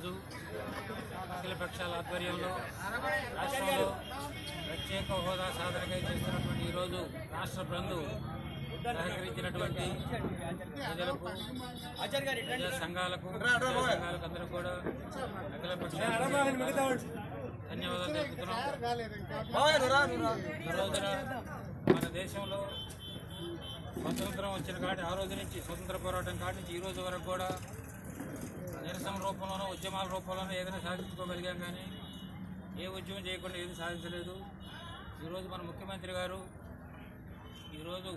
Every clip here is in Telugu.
ఈరోజు అఖిల పక్షాల ఆధ్వర్యంలో రాష్ట్రంలో ప్రత్యేక హోదా సాధనకై చేస్తున్నటువంటి ఈరోజు రాష్ట్ర బంధు సహకరించినటువంటి ప్రజలకు ప్రజా సంఘాలకు సంఘాలకు అందరూ కూడా అఖిల పక్షాల ధన్యవాదాలు తెలుపుతున్నాం. ఈ రోజున మన దేశంలో స్వతంత్రం వచ్చిన కాటి ఆ రోజు నుంచి స్వతంత్ర పోరాటం కాటి నుంచి ఈ రోజు వరకు కూడా నిరసన రూపంలోనో ఉద్యమాల రూపంలోనో ఏదైనా సాధించుకోగలిగాం కానీ ఏ ఉద్యమం చేయకుండా ఏది సాధించలేదు. ఈరోజు మన ముఖ్యమంత్రి గారు ఈరోజు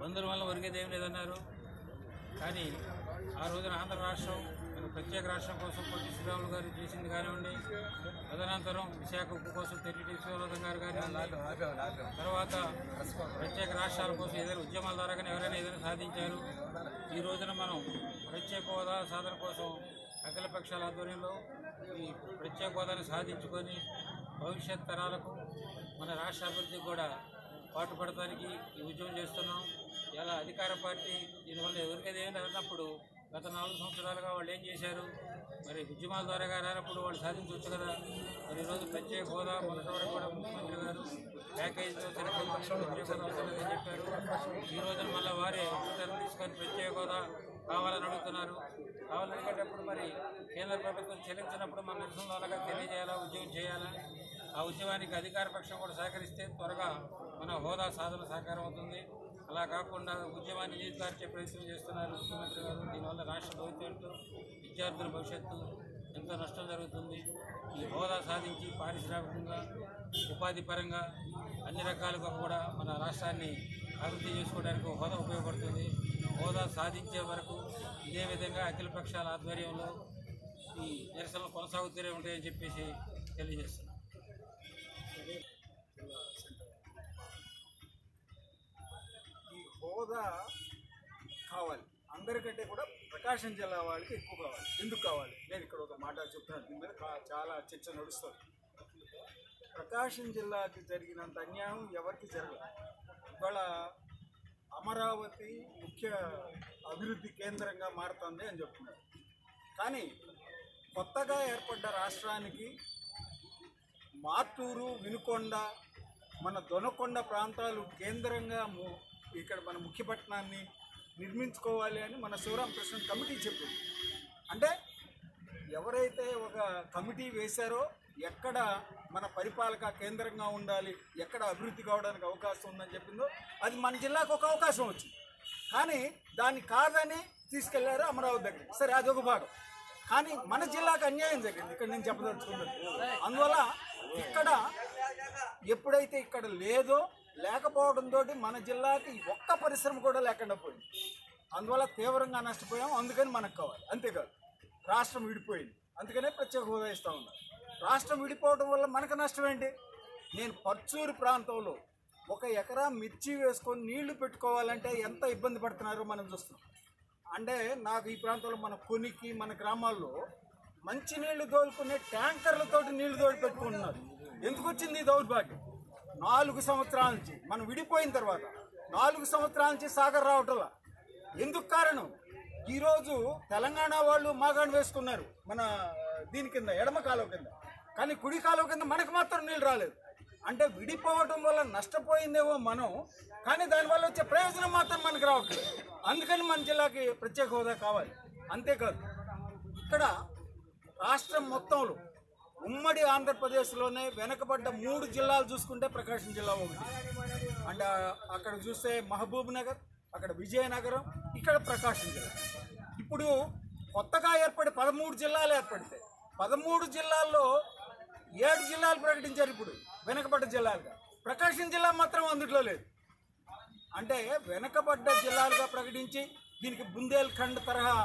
బంధువుల వల్ల ఒరిగేది ఏం లేదన్నారు. కానీ ఆ రోజున ఆంధ్ర రాష్ట్రం ప్రత్యేక రాష్ట్రం కోసం పొట్టి శ్రీరాములు గారు చేసింది కానివ్వండి తదనంతరం విశాఖ ఉప్పు కోసం తెల్లి శివనాథం గారు కానివ్వండి తర్వాత ప్రత్యేక రాష్ట్రాల కోసం ఏదైనా ఉద్యమాల ద్వారా కానీ ఎవరైనా ఏదైనా సాధించారు. ఈ రోజున మనం ప్రత్యేక హోదా సాధన కోసం అఖిల పక్షాల ఆధ్వర్యంలో ఈ ప్రత్యేక హోదాను సాధించుకొని భవిష్యత్ తరాలకు మన రాష్ట్ర అభివృద్ధికి కూడా పాటుపడటానికి ఈ ఉద్యమం చేస్తున్నాం. ఇలా అధికార పార్టీ దీనివల్ల ఎవరికైతే ఏమైనా అన్నప్పుడు గత నాలుగు సంవత్సరాలుగా వాళ్ళు ఏం చేశారు? మరి ఉద్యమాల ద్వారా రానప్పుడు వాళ్ళు సాధించవచ్చు కదా? మరి ఈరోజు ప్రత్యేక హోదా మొదటి వరకు కూడా ముఖ్యమంత్రి గారు ప్యాకేజీతో సరిపోయి ప్రత్యేక హోదా అవసరం చెప్పారు. ఈ రోజున మళ్ళీ వారే తీసుకొని ప్రత్యేక హోదా కావాలని అడుగుతున్నారు. కావాలని అడిగేటప్పుడు మరి కేంద్ర ప్రభుత్వం చెల్లించినప్పుడు మన నిరసనలో తెలియజేయాలా ఉద్యమం చేయాలా? ఆ ఉద్యమానికి అధికార పక్షం కూడా సహకరిస్తే త్వరగా మన హోదా సాధన సహకారం అవుతుంది. అలా కాకుండా ఉద్యమాన్ని నీతికార్చే ప్రయత్నం చేస్తున్నారు ముఖ్యమంత్రి గారు. దీనివల్ల రాష్ట్ర భవిష్యత్తు విద్యార్థుల భవిష్యత్తు ఎంతో నష్టం జరుగుతుంది? ఈ హోదా సాధించి పారిశ్రామికంగా ఉపాధి పరంగా అన్ని రకాలుగా కూడా మన రాష్ట్రాన్ని అభివృద్ధి చేసుకోవడానికి హోదా ఉపయోగపడుతుంది. హోదా సాధించే వరకు ఇదే విధంగా అఖిల పక్షాల ఆధ్వర్యంలో ఈ నిరసనలు కొనసాగుతూనే ఉంటాయని చెప్పేసి తెలియజేస్తున్నాం. ఈ హోదా కావాలి. అందరికంటే కూడా ప్రకాశం జిల్లా వాళ్ళకి ఎక్కువ కావాలి. ఎందుకు కావాలి? నేను ఇక్కడ ఒక మాట చెప్తున్నాను దీని మీద చాలా చర్చ నడుస్తుంది. ప్రకాశం జిల్లాకి జరిగినంత అన్యాయం ఎవరికి జరగదు. ఇవాళ అమరావతి ముఖ్య అభివృద్ధి కేంద్రంగా మారుతుంది అని చెప్తున్నారు. కానీ కొత్తగా ఏర్పడ్డ రాష్ట్రానికి మాతూరు వినుకొండ మన దొనకొండ ప్రాంతాలు కేంద్రంగా ము- ఇక్కడ మన ముఖ్యపట్నాన్ని నిర్మించుకోవాలి అని మన శివరామకృష్ణ కమిటీ చెప్పింది. అంటే ఎవరైతే ఒక కమిటీ వేశారో ఎక్కడ మన పరిపాలక కేంద్రంగా ఉండాలి ఎక్కడ అభివృద్ధి కావడానికి అవకాశం ఉందని చెప్పిందో అది మన జిల్లాకు ఒక అవకాశం వచ్చింది. కానీ దాన్ని కాదని తీసుకెళ్ళారు అమరావతి దగ్గర. సరే అది ఒక భాగం. కానీ మన జిల్లాకు అన్యాయం జరిగింది. ఇక్కడ నేను చెప్పదలుచుకున్నాను అందువల్ల ఇక్కడ ఎప్పుడైతే ఇక్కడ లేదో లేకపోవడంతో మన జిల్లాకి ఒక్క పరిశ్రమ కూడా లేకుండా పోయింది. అందువల్ల తీవ్రంగా నష్టపోయాం అందుకని మనకు కావాలి. అంతేకాదు రాష్ట్రం విడిపోయింది. అందుకనే ప్రత్యేక హోదా ఇస్తా ఉన్నారు రాష్ట్రం విడిపోవడం వల్ల మనకు నష్టం ఏంటి? నేను పర్చూరు ప్రాంతంలో ఒక ఎకరా మిర్చి వేసుకొని నీళ్ళు పెట్టుకోవాలంటే ఎంత ఇబ్బంది పడుతున్నారో మనం చూస్తున్నాం. అంటే నాకు ఈ ప్రాంతంలో మన కొనికి మన గ్రామాల్లో మంచి నీళ్ళు దోలుకునే ట్యాంకర్లతోటి నీళ్ళు తోడి పెట్టుకుంటున్నారు. ఎందుకు వచ్చింది ఈ దౌర్భాగ్యం? నాలుగు సంవత్సరాల నుంచి మనం విడిపోయిన తర్వాత నాలుగు సంవత్సరాల నుంచి సాగర్ రావటంలా. ఎందుకు కారణం? ఈరోజు తెలంగాణ వాళ్ళు మాగాణ్ వేసుకున్నారు మన దీని కింద ఎడమ కాలువ కింద. కానీ కుడి కాలువ కింద మనకు మాత్రం నీళ్ళు రాలేదు. అంటే విడిపోవటం వల్ల నష్టపోయిందేమో మనం కానీ దానివల్ల వచ్చే ప్రయోజనం మాత్రం మనకు రావట్లేదు. అందుకని మన జిల్లాకి ప్రత్యేక హోదా కావాలి. అంతేకాదు ఇక్కడ రాష్ట్రం మొత్తంలో ఉమ్మడి ఆంధ్రప్రదేశ్లోనే వెనకబడ్డ మూడు జిల్లాలు చూసుకుంటే ప్రకాశం జిల్లా ఒకటి. అంటే అక్కడ చూస్తే మహబూబ్ నగర్ అక్కడ విజయనగరం ఇక్కడ ప్రకాశం జిల్లా. ఇప్పుడు కొత్తగా ఏర్పడి పదమూడు జిల్లాలు ఏర్పడితే పదమూడు జిల్లాల్లో ఏడు జిల్లాలు ప్రకటించారు ఇప్పుడు వెనకబడ్డ జిల్లాలుగా. ప్రకాశం జిల్లా మాత్రం అందుట్లో లేదు. అంటే వెనకబడ్డ జిల్లాలుగా ప్రకటించి దీనికి బుందేల్ఖండ్ తరహా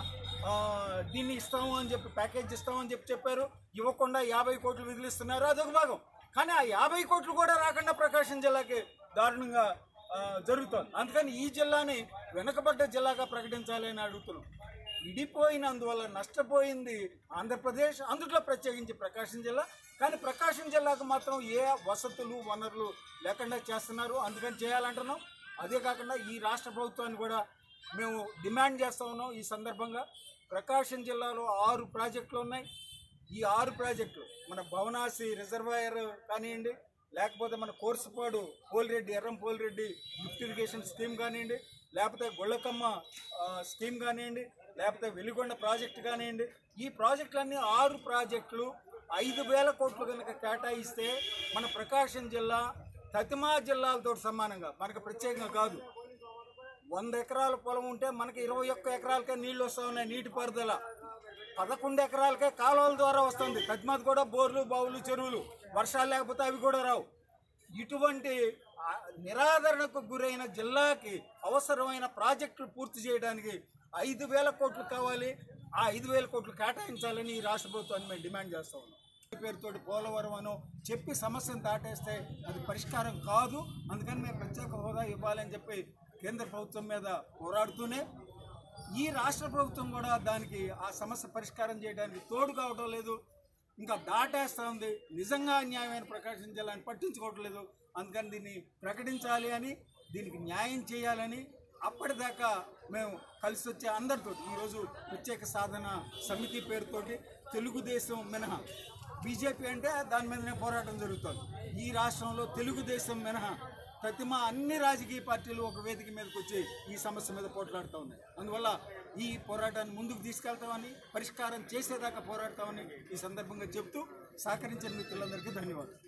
దీన్ని ఇస్తాము అని చెప్పి ప్యాకేజ్ ఇస్తాము అని చెప్పి చెప్పారు. ఇవ్వకుండా యాభై కోట్లు విధులిస్తున్నారు. అదొక భాగం. కానీ ఆ యాభై కోట్లు కూడా రాకుండా ప్రకాశం జిల్లాకి దారుణంగా జరుగుతోంది. అందుకని ఈ జిల్లాని వెనకబడ్డ జిల్లాగా ప్రకటించాలి అని అడుగుతున్నాం. విడిపోయినందువల్ల నష్టపోయింది ఆంధ్రప్రదేశ్. అందులో ప్రత్యేకించి ప్రకాశం జిల్లా. కానీ ప్రకాశం జిల్లాకు మాత్రం ఏ వసతులు వనరులు లేకుండా చేస్తున్నారు. అందుకని చేయాలంటున్నాం. అదే కాకుండా ఈ రాష్ట్ర ప్రభుత్వాన్ని కూడా మేము డిమాండ్ చేస్తా ఉన్నాం ఈ సందర్భంగా. ప్రకాశం జిల్లాలో ఆరు ప్రాజెక్టులు ఉన్నాయి. ఈ ఆరు ప్రాజెక్టులు మన భవనాసి రిజర్వాయర్ కానివ్వండి లేకపోతే మన కోర్సుపాడు Polireddy Erram Polireddy lift irrigation scheme కానివ్వండి లేకపోతే గొళ్ళకమ్మ స్కీమ్ కానివ్వండి లేకపోతే వెలుగొండ ప్రాజెక్టు కానివ్వండి. ఈ ప్రాజెక్టులన్నీ ఆరు ప్రాజెక్టులు ఐదు వేల కోట్లు కనుక కేటాయిస్తే మన ప్రకాశం జిల్లా తతిమా జిల్లాలతో సమానంగా మనకు ప్రత్యేకంగా కాదు. వంద ఎకరాల పొలం ఉంటే మనకి ఇరవై ఒక్క ఎకరాలకే నీళ్ళు వస్తూ ఉన్నాయి నీటిపారుదల పదకొండు ఎకరాలకే కాలువల ద్వారా వస్తుంది. తజ్మాత్ కూడా బోర్లు బావులు చెరువులు. వర్షాలు లేకపోతే అవి కూడా రావు. ఇటువంటి నిరాదరణకు గురైన జిల్లాకి అవసరమైన ప్రాజెక్టులు పూర్తి చేయడానికి ఐదు వేల కోట్లు కావాలి. ఆ ఐదు వేల కోట్లు కేటాయించాలని ఈ రాష్ట్ర ప్రభుత్వాన్ని మేము డిమాండ్ చేస్తా ఉన్నాం. పేరుతో పోలవరం అనో చెప్పి సమస్యను దాటేస్తే అది పరిష్కారం కాదు. అందుకని మేము ప్రత్యేక హోదా ఇవ్వాలని చెప్పి కేంద్ర ప్రభుత్వం మీద పోరాడుతూనే ఈ రాష్ట్ర ప్రభుత్వం కూడా దానికి ఆ సమస్య పరిష్కారం చేయడానికి తోడు కావడం లేదు. ఇంకా దాటేస్తా ఉంది. నిజంగా అన్యాయమైన ప్రకాశించాలని పట్టించుకోవట్లేదు అందుకని దీన్ని ప్రకటించాలి అని దీనికి న్యాయం చేయాలని అప్పటిదాకా మేము కలిసి వచ్చే అందరితో ఈరోజు ప్రత్యేక సాధన సమితి పేరుతోటి తెలుగుదేశం మినహా. బీజేపీ అంటే దాని మీదనే పోరాటం జరుగుతుంది. ఈ రాష్ట్రంలో తెలుగుదేశం మినహా. ప్రతిమ అన్ని రాజకీయ పార్టీలు ఒక వేదిక మీదకి వచ్చి ఈ సమస్య మీద పోట్లాడుతూ ఉన్నాయి. అందువల్ల ఈ పోరాటాన్ని ముందుకు తీసుకెళ్తామని పరిష్కారం చేసేదాకా పోరాడతామని ఈ సందర్భంగా చెప్తూ సహకరించిన మిత్రులందరికీ ధన్యవాదాలు.